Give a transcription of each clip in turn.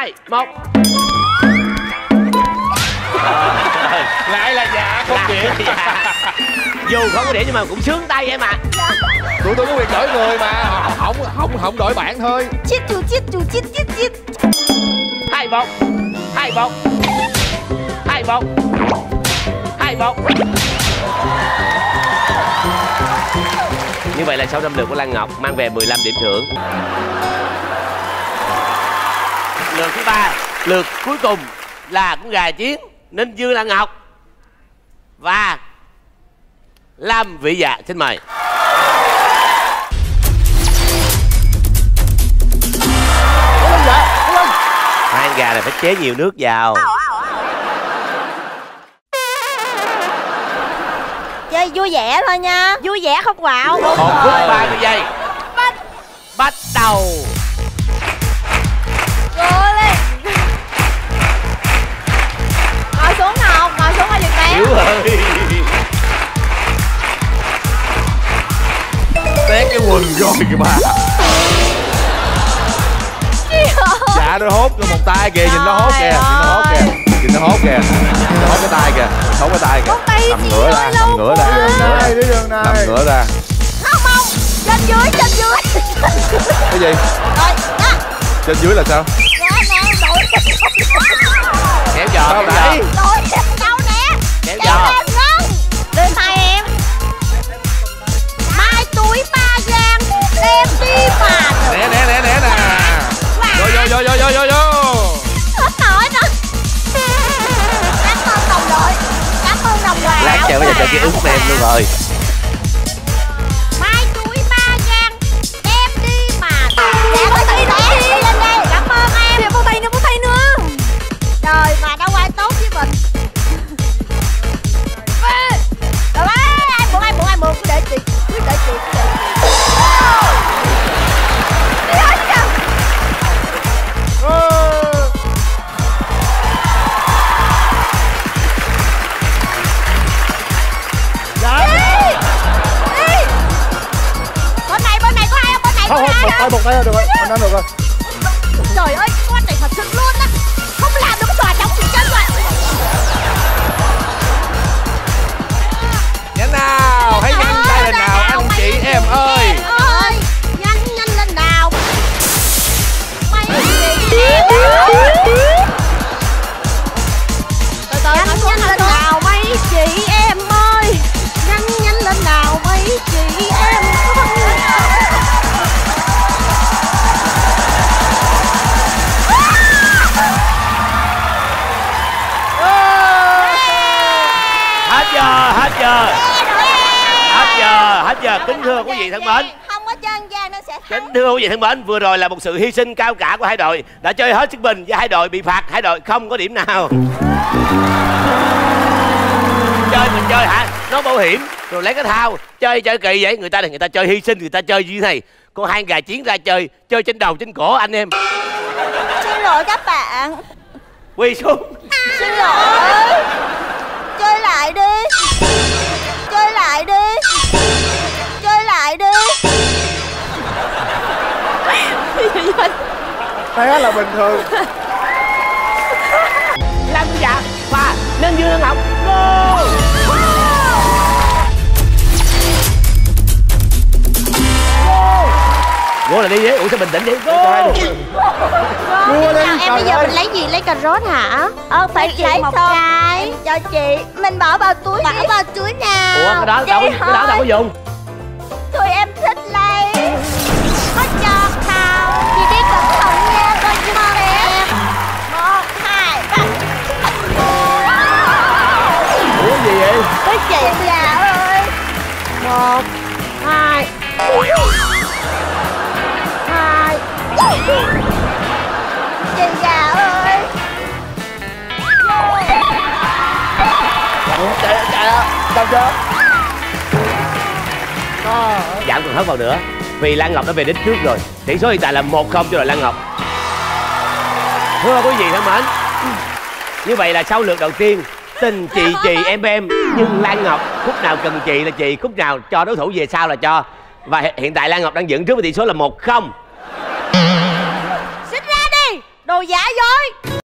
hai một. Lại là dạ không điểm Dạ. dù không có điểm nhưng mà cũng sướng tay em ạ. Tụi tôi có quyền đổi người mà không không không đổi bạn thôi. Chít chú chít chú chít chít chít hai một hai một hai một hai một. Như vậy là sau năm lượt của Lan Ngọc mang về 15 điểm thưởng lượt thứ ba lượt cuối cùng là con gà chiến Ninh Dương Lan Ngọc. Và Lam Vĩ Dạ xin mời. Hai con gà này phải chế nhiều nước vào. Chơi vui vẻ thôi nha. Vui vẻ không quạo. Một phút ba mươi giây. Bắt. Bắt đầu béo ơi té cái quần rồi kìa bà dạ nó hốt vô một tay kìa nhìn nó hốt kìa nhìn nó hốt kìa nhìn nó hốt kìa nhìn nó hốt cái tay kìa hốt cái tay kìa. Nằm ngửa ra nằm ngửa ra nằm ngửa ra. không không trên dưới trên dưới. Cái gì? Rồi đó trên dưới là sao? Nè nè đổi kéo giò đổi em ngân đưa tay em. Mai túi ba giang đem đi mà nè nè nè nè nè. Vô vô vô vô vô vô vô. Hết nổi nữa cảm ơn đồng đội. Cảm ơn đồng đội lát chờ bây giờ cho cái ướp em luôn rồi một tay một tay là được rồi. Anh đang được rồi. Giờ. Hết giờ hết giờ. Kính thưa quý vị thân mến. Không có chân gian nó sẽ thắng. kính thưa quý vị thân mến vừa rồi là một sự hy sinh cao cả của hai đội đã chơi hết sức mình và hai đội bị phạt. Hai đội không có điểm nào. Chơi mình chơi hả? Nó bảo hiểm rồi lấy cái thao. Chơi chơi kỳ vậy. Người ta người ta chơi hy sinh người ta chơi như thế này. Con hai gà chiến ra chơi chơi trên đầu trên cổ anh em. Xin lỗi các bạn. Quỳ xuống. Xin lỗi. Chơi lại đi lại đi. Chơi lại đi. Té là bình thường. Lam dạ và Ninh Dương Ngọc. Go Go là đi với, ủa sao bình tĩnh đi Go Đua lên nào em bây giờ ơi. mình lấy gì? Lấy cà rốt hả? Ờ phải lấy một cái. Cho chị. Mình bỏ vào túi bỏ vào túi nào. Ủa cái đó đâu, cái đó đâu có dùng. Tụi em thích lấy. Có cho thao chị đi cẩn thận nha. Coi chứ em một hai ba. Ủa gì vậy? Với chị già ơi. Một hai hai chị già ơi. Trời ơi, trời ơi sao chưa Giảm còn hết vào nữa. Vì Lan Ngọc đã về đích trước rồi. Tỷ số hiện tại là 1-0 cho đội Lan Ngọc. Thưa quý vị thân mến Như vậy là sau lượt đầu tiên Tình chị chị em em Nhưng Lan Ngọc khúc nào cần chị là chị Khúc nào cho đối thủ về sau là cho. Và hi- hiện tại Lan Ngọc đang dẫn trước với tỷ số là 1-0 xích ra đi đồ giả dối!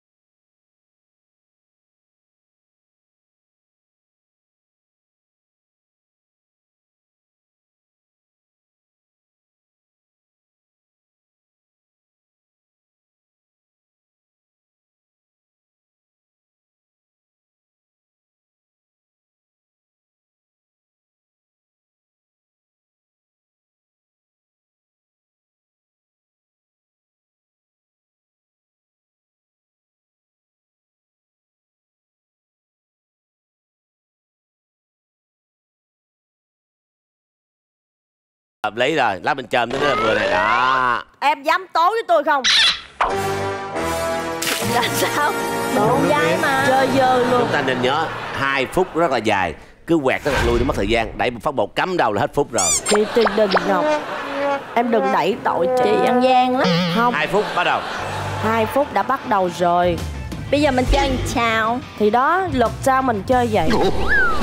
Hợp lý rồi lát mình chồm tới là vừa này đó. Em dám tố với tôi không? Là sao? Đồ dai mà. Chơi dơ luôn. Chúng ta nên nhớ hai phút rất là dài. Cứ quẹt tới lui để mất thời gian. Đẩy một phát bột cắm đầu là hết phút rồi. Chị đừng đừng ngọc em đừng đẩy tội chị. Ăn gian lắm. Không. Hai phút bắt đầu. Hai phút đã bắt đầu rồi. Bây giờ mình chơi làm sao? Thì đó luật sao mình chơi vậy?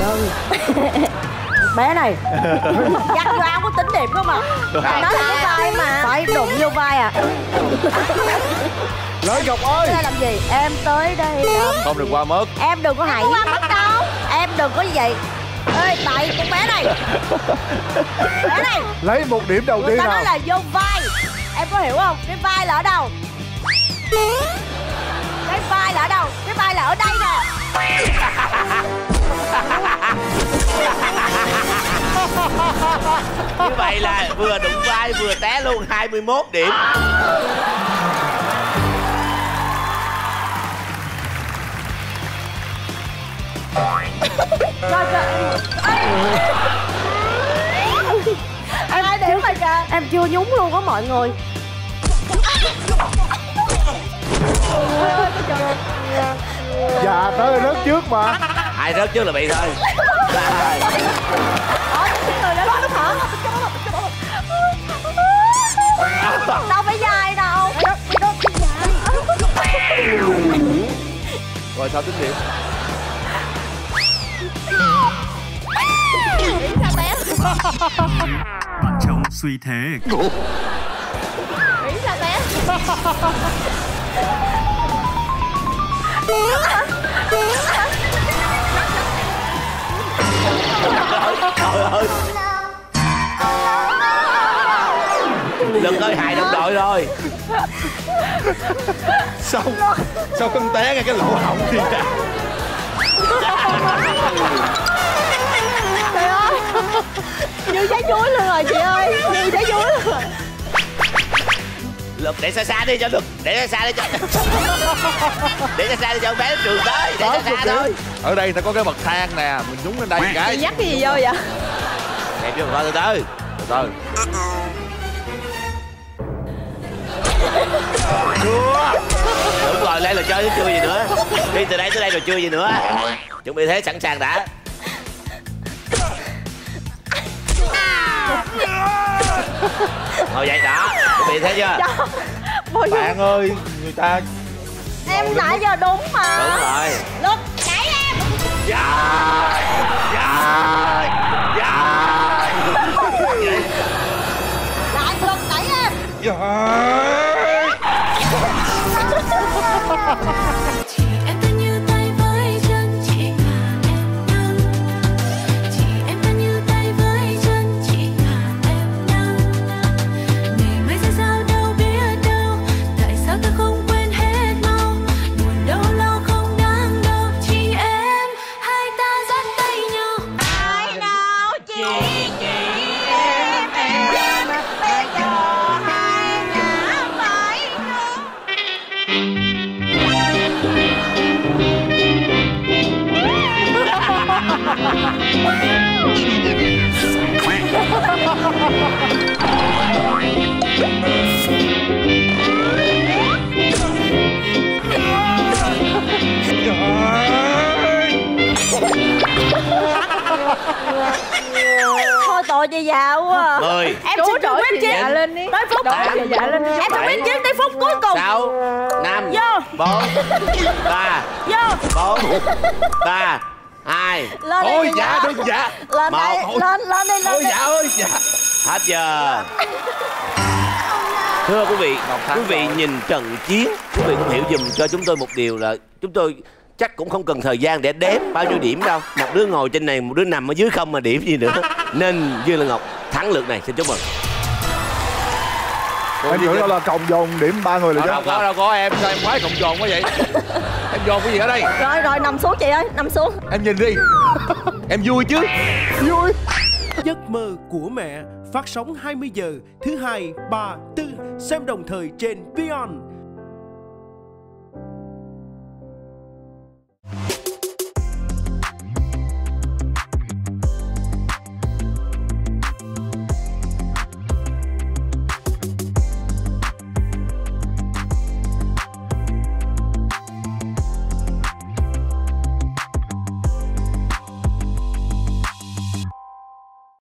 Đơn bé này. Dắt vô áo có tính đẹp không à nó là cái vai mà. Phải đụng vô vai à Lợi Ngọc ơi. Đây làm gì? Em tới đây làm không được qua mất. Em đừng có hãy mất đâu. em đừng có như vậy. Ê tại con bé này. Bé này. Lấy một điểm đầu người tiên ta nói là vô vai. Em có hiểu không? Cái vai là ở đâu? Cái vai là ở đâu? Cái vai là ở đây nè như vậy là vừa đụng vai vừa té luôn 21 điểm. Em ai điểm mà kìa. em chưa nhúng luôn á mọi người. Dạ tới rớt trước mà. Ai rớt trước là bị thôi. Rồi. sao tính điểm Bạn chồng suy thế. trời ơi lực ơi hại đồng đội rồi. Sao sao không té ngay cái lỗ hổng thì ra? Trời ơi. Như trái chuối luôn rồi chị ơi. Như trái chuối luôn rồi. Lực để xa xa đi cho lực. Để xa xa đi cho để xa xa đi cho bé trường tới. Để xa xa thôi. Ở đây ta có cái bậc thang nè mình nhúng lên đây một cái. Dắt cái gì vô vậy? Đẹp chưa? Từ từ từ từ đúng rồi đây là chơi chứ chưa gì nữa. Đi từ đây tới đây rồi chưa gì nữa. Chuẩn bị thế sẵn sàng đã. Ngồi dậy đó chuẩn bị thế chưa? Bạn ơi người ta em nãy giờ đúng mà. Đúng rồi. Lúc đẩy em. Dạ. Dạ. Dạ. Lại lúc đẩy em. Chỉ tội chị già quá à. mười em xin được quyết chiến lên đi. Tới phút. Tám. dạ lên đi. em sẽ quyết chiến tới phút cuối cùng. Sáu năm Vô. bốn ba vô. bốn ba hai. Lên ôi đi dạ đừng dạ. Lên Một. đây lên lên đi lên ôi dạ ơi dạ. Hết giờ. Thưa quý vị quý vị nhìn trận chiến. Quý vị cũng hiểu dùm cho chúng tôi một điều là chúng tôi chắc cũng không cần thời gian để đếm bao nhiêu điểm đâu. Một đứa ngồi trên này một đứa nằm ở dưới không mà điểm gì nữa. Nên dương lan ngọc thắng lượt này. Xin chúc mừng. Em tưởng đâu là cộng dồn điểm ba người là đâu chứ có đâu có. Em sao em khoái cộng tròn quá vậy? Em dồn cái gì ở đây? Rồi rồi nằm xuống chị ơi nằm xuống. Em nhìn đi. Em vui chứ. Vui. Giấc mơ của mẹ phát sóng 20 giờ thứ hai, ba, tư xem đồng thời trên Beyond